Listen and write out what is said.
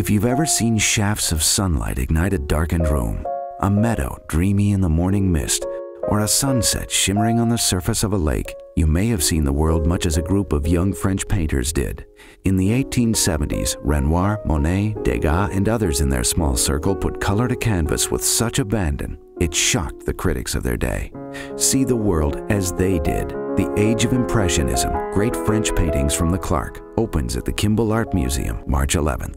If you've ever seen shafts of sunlight ignite a darkened room, a meadow dreamy in the morning mist, or a sunset shimmering on the surface of a lake, you may have seen the world much as a group of young French painters did. In the 1870s, Renoir, Monet, Degas, and others in their small circle put color to canvas with such abandon, it shocked the critics of their day. See the world as they did. The Age of Impressionism, Great French Paintings from the Clark, opens at the Kimbell Art Museum March 11th.